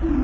Thank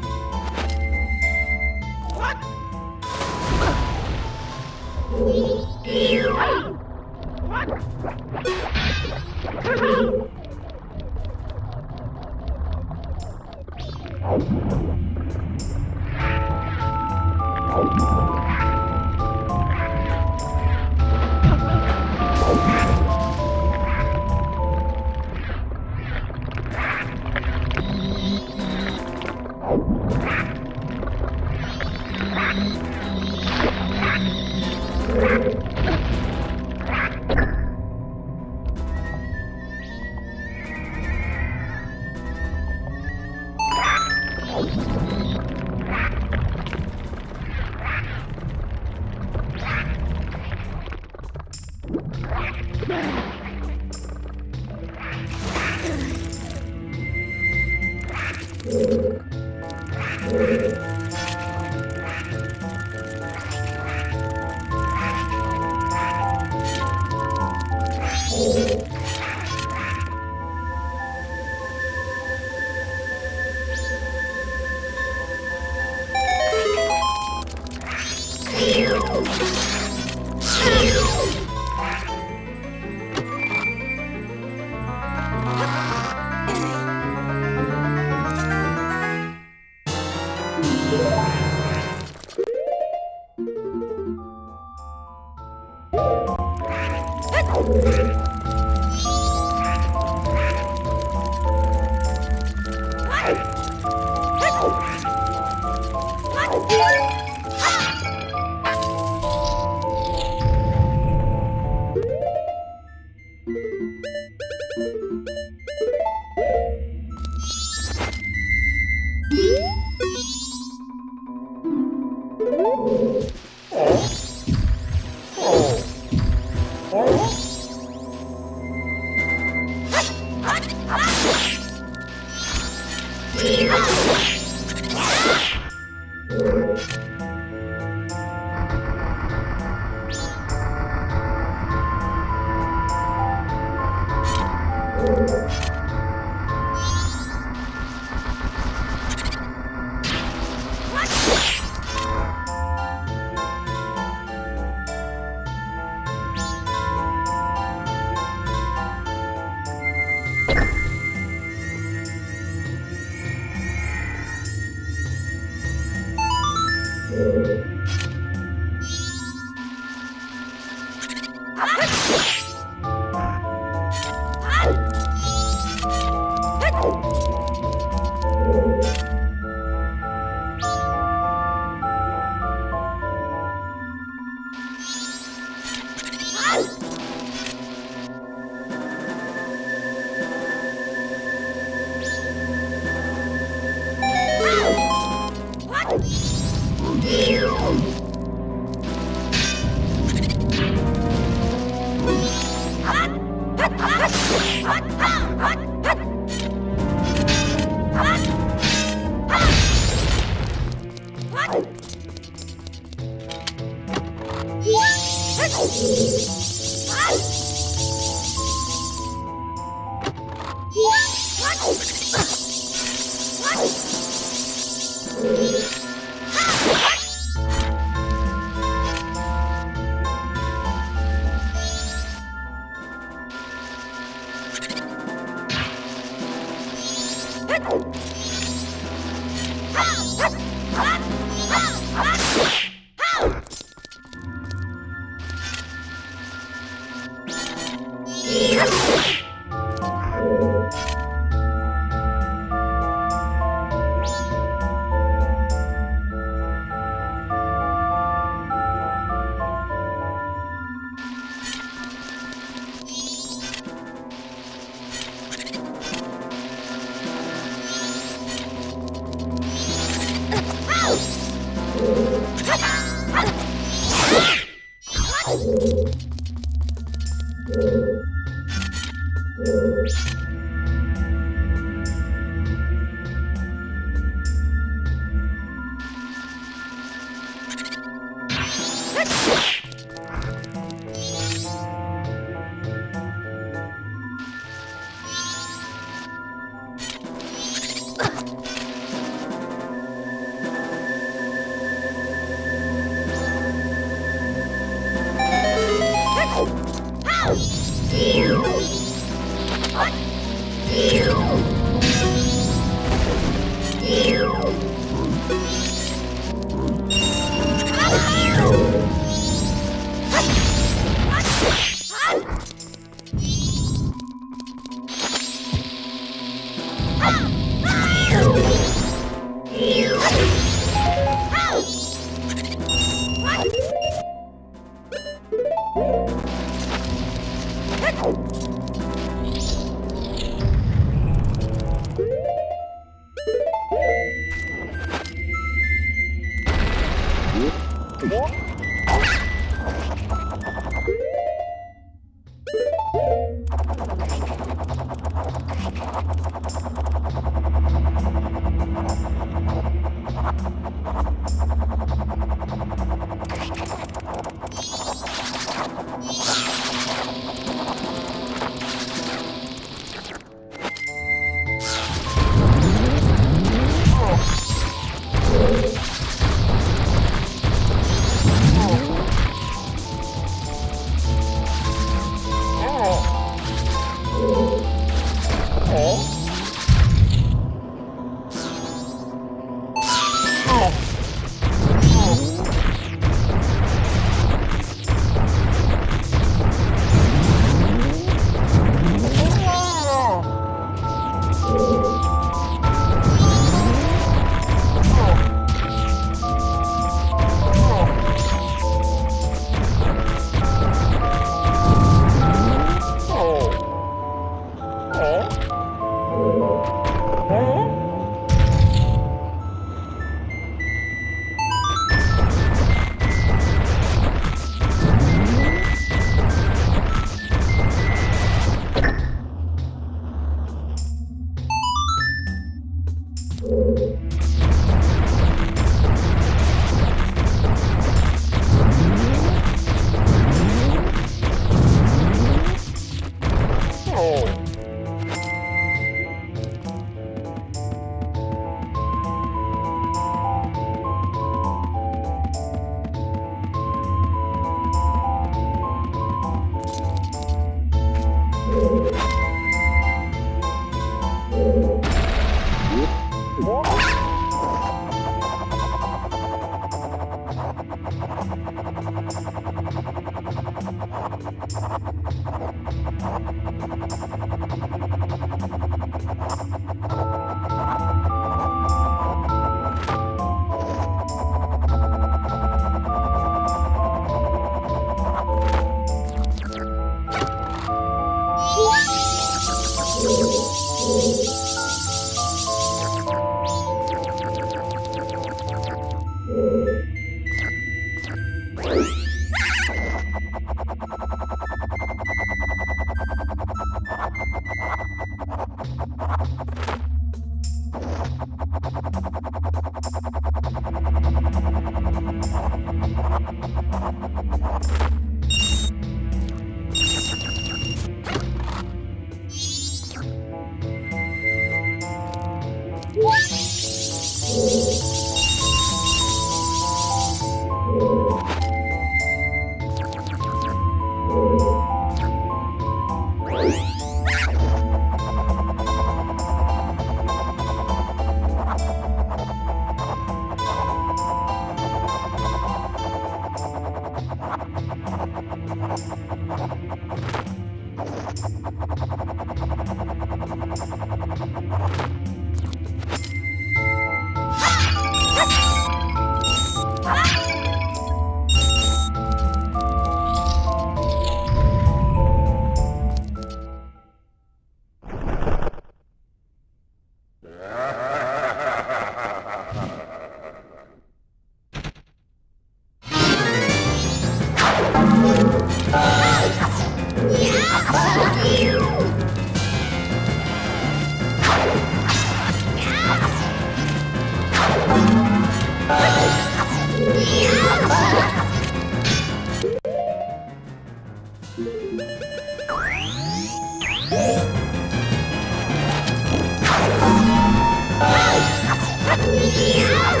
啊。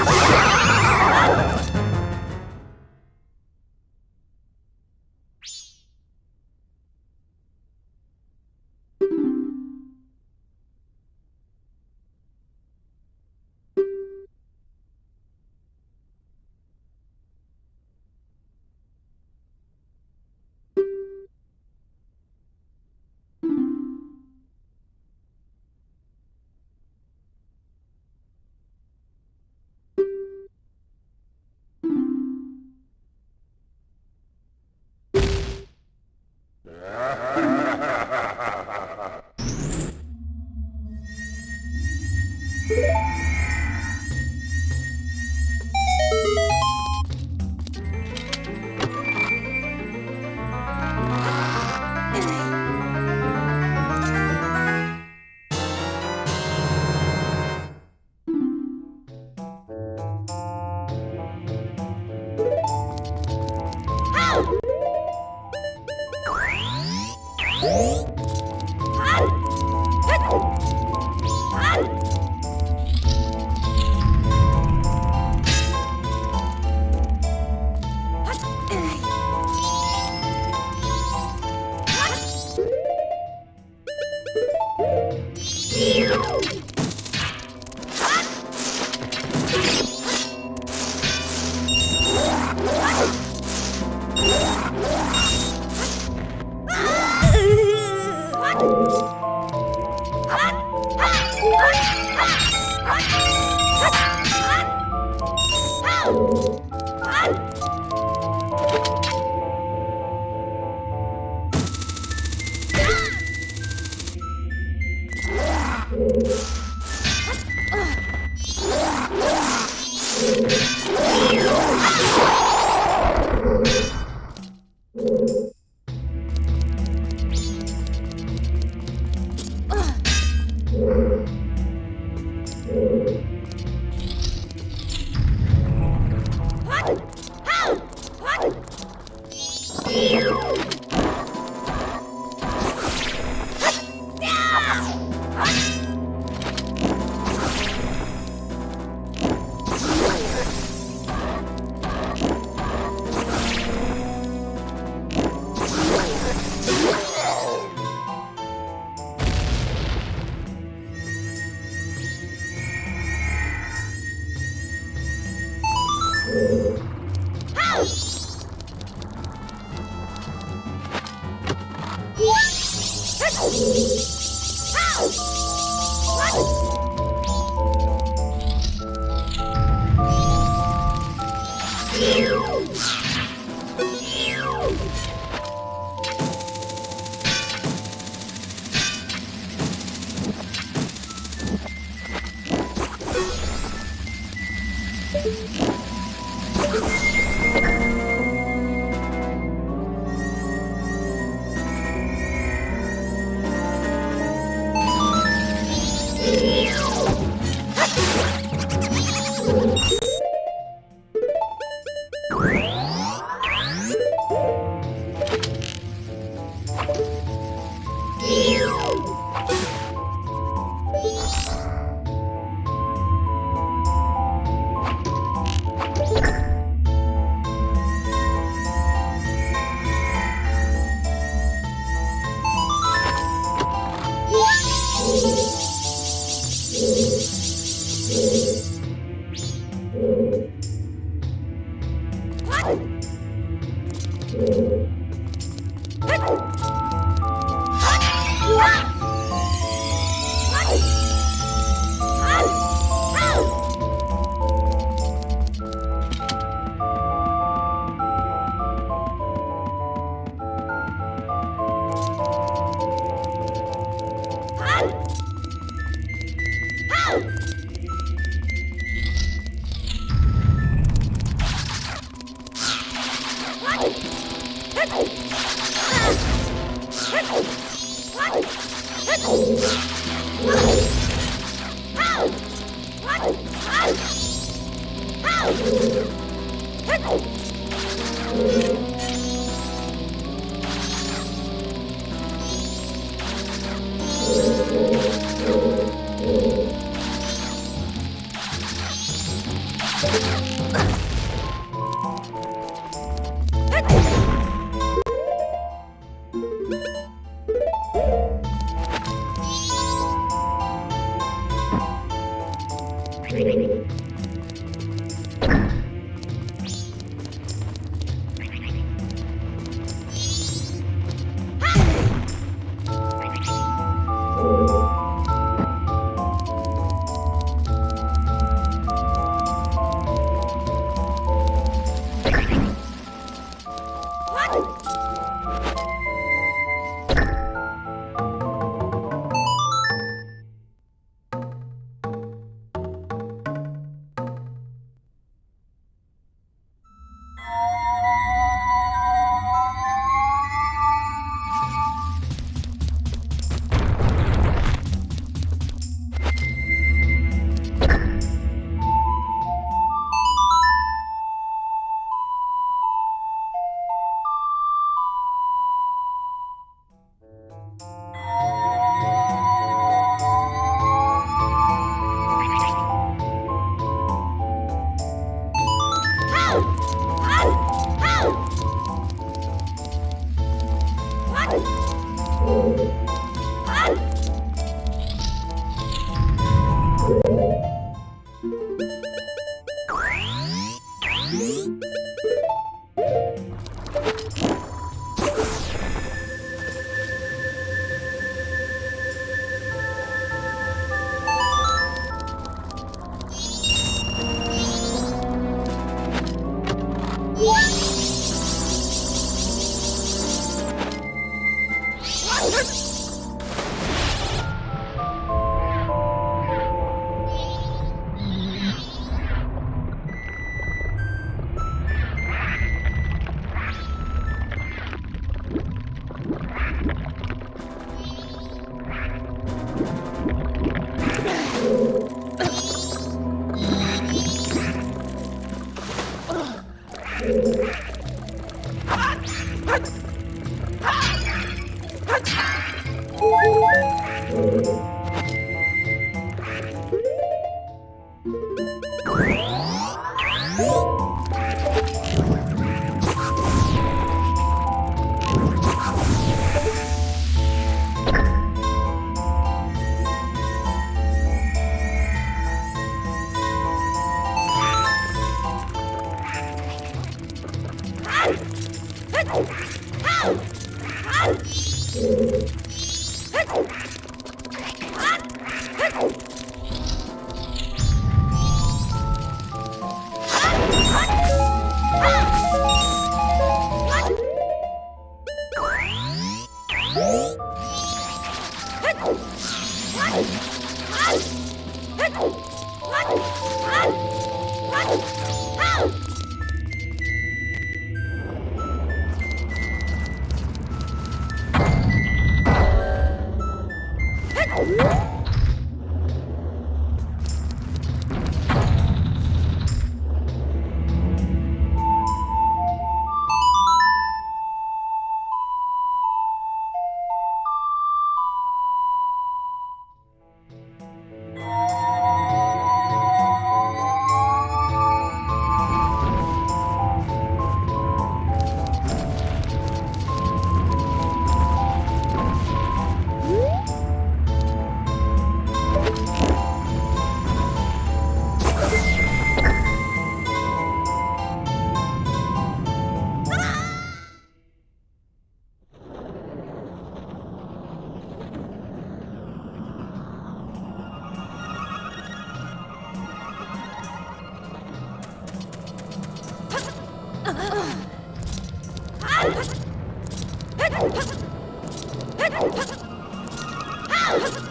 Oh!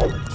Woo!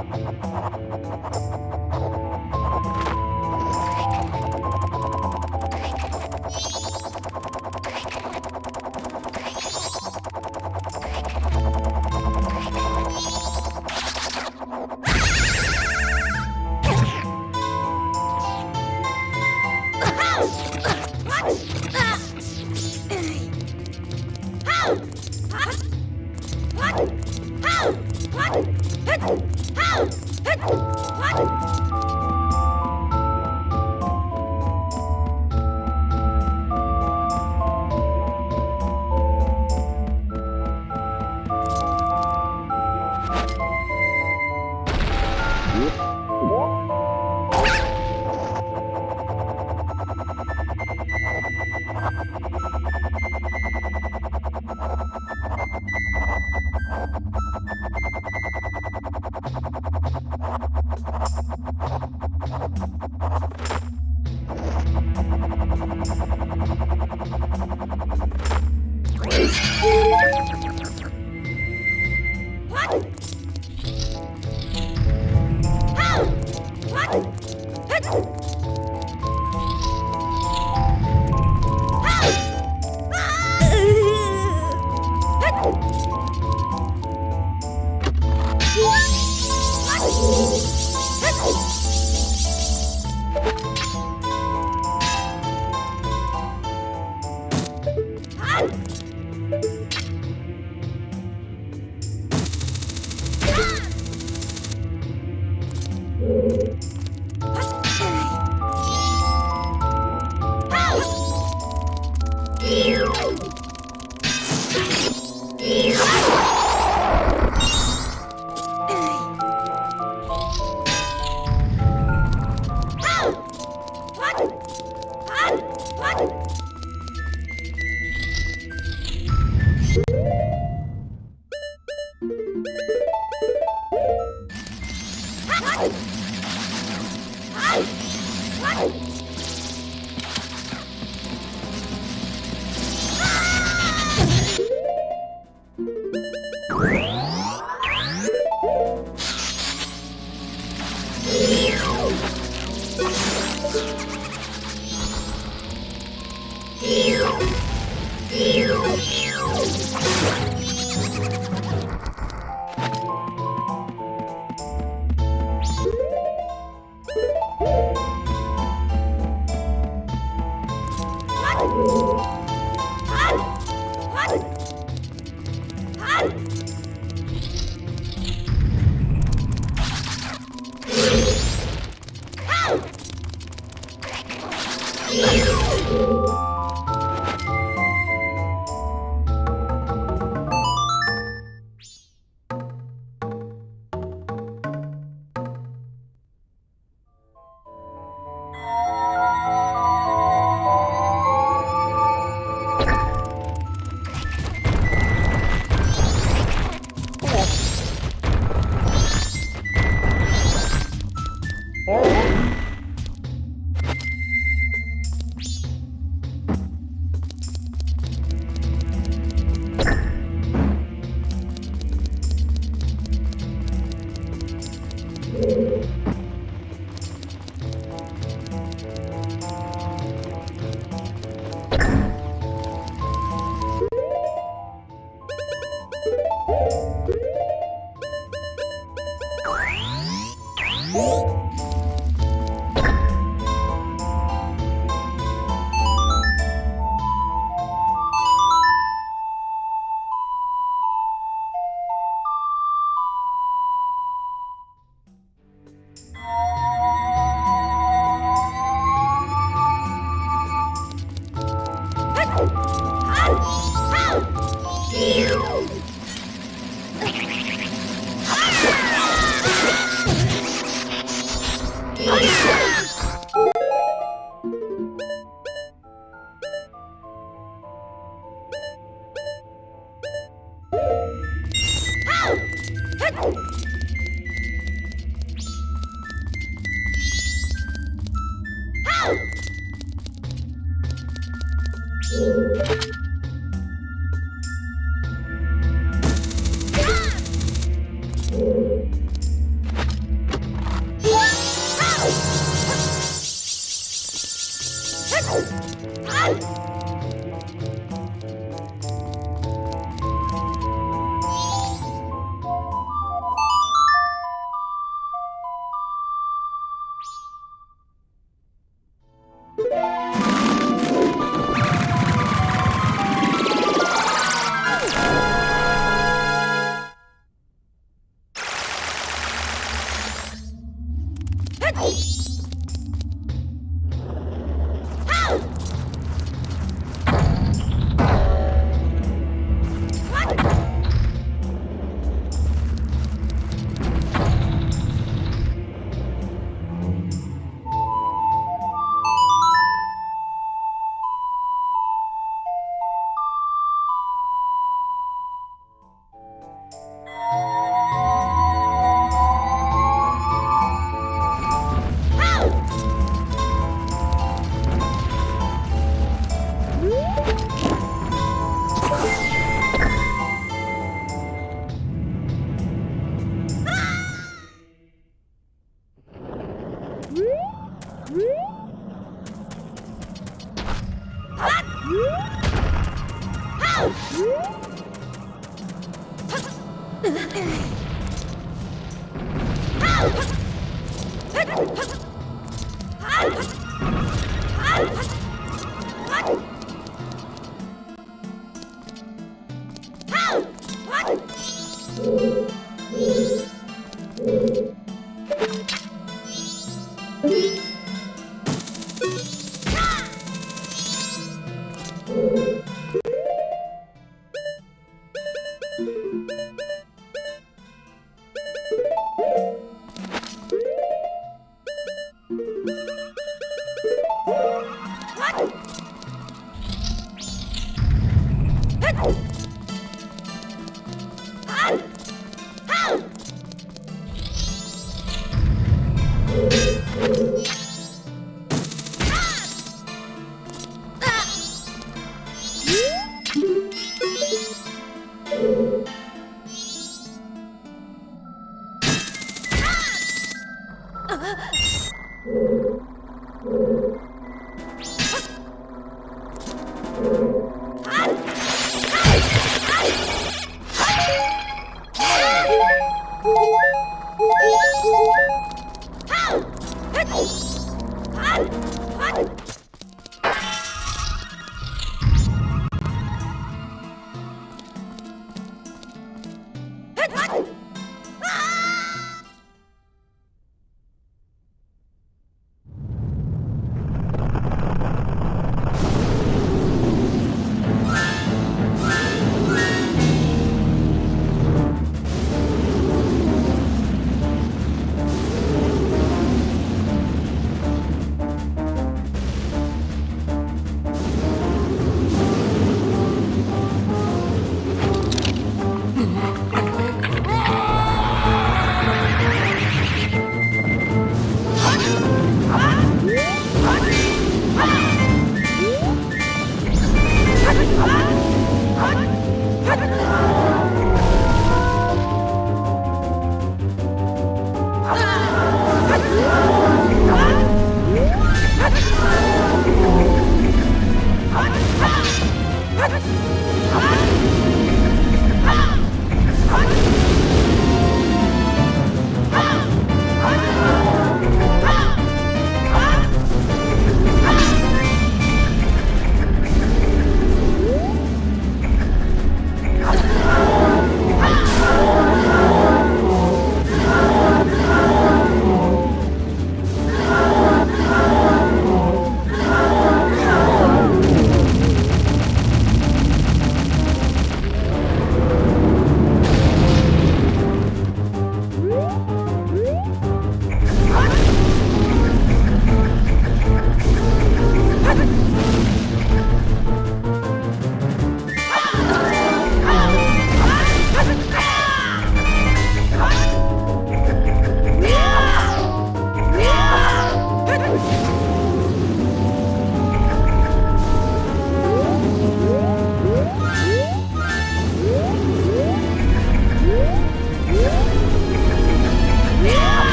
フフフ。